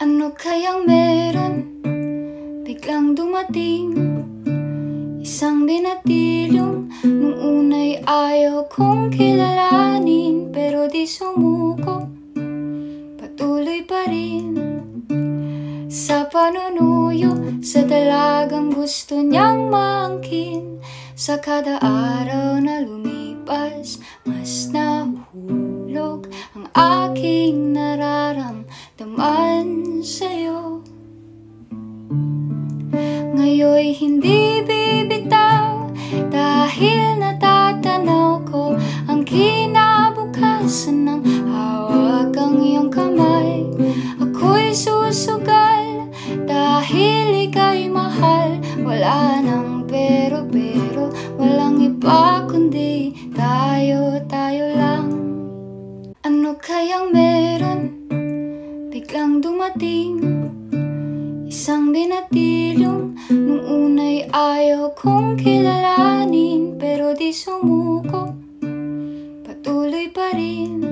Ano kayang meron? Biglang dumating Isang binatilong. Nung unay ayaw kong kilalanin Pero di sumuko. Patuloy pa rin Sa panunuyo Sa dalagang gusto niyang maangkin Sa kada araw na lumipas Mas nahulog Ngayon'y hindi bibitaw. Dahil natatanaw ko Ang kinabukasan ng hawak ang iyong kamay. Ako'y susugal Dahil ika'y mahal. Wala nang pero pero Walang iba kundi tayo, tayo lang. Ano kayang meron? Biglang dumating Isang unay ayaw kong kilalanin Pero di sumuko. Patuloy pa rin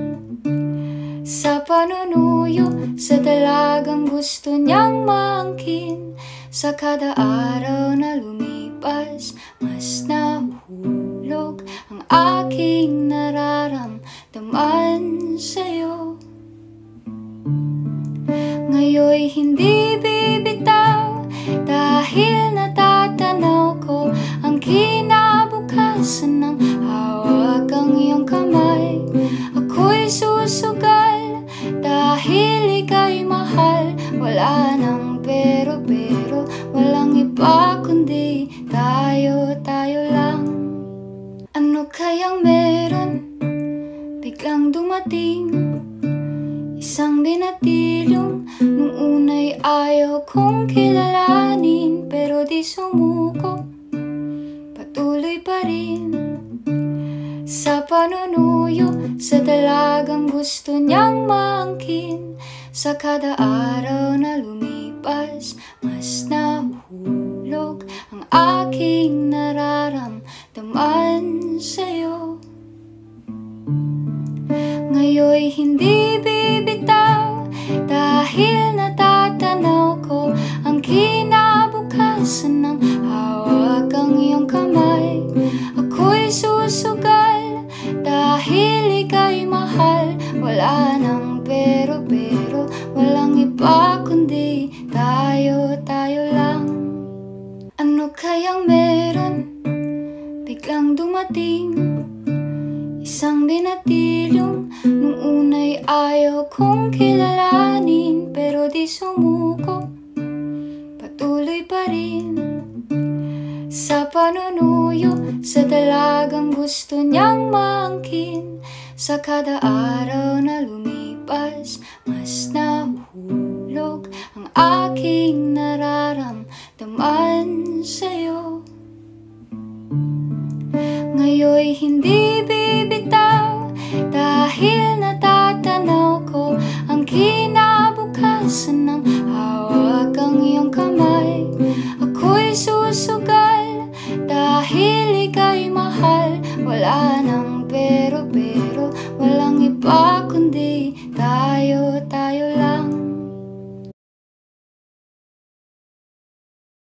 Sa panunuyo Sa dalagang gusto niyang maangkin Sa kada araw na lumipas Mas nahulog Ang aking nararamdaman sa'yo. Ngayon'y hindi bibitaw Dahil kinabukasan ng hawak ang iyong kamay. Ako'y susugal Dahil ika'y mahal. Wala nang pero pero Walang iba kundi tayo, tayo lang. Ano kayang meron? Biglang dumating Isang binatilong Nung unay ayaw kong kilalanin Pero di sumuko Patuloy pa rin. Sa panunuyo Sa dalagang gusto niyang maangkin Sa kada araw na lumipas Mas nahulog Ang aking nararamdaman sa'yo. Ngayon'y hindi Wala nang pero pero Walang iba kundi tayo, tayo lang. Ano kayang meron? Biglang dumating Isang binatilong Nung unay ayaw kong kilalanin Pero di sumuko. Patuloy pa rin Sa panunuyo Sa dalagang gusto niyang maangkin Sa kada araw na lumipas Mas nahulog Ang aking nararamdaman sa'yo. Ngayon'y hindi bibitaw Dahil natatanaw ko Ang kinabukasan ng hawak ang iyong kamay. Ako'y susugal Dahil ika'y mahal. Wala 근데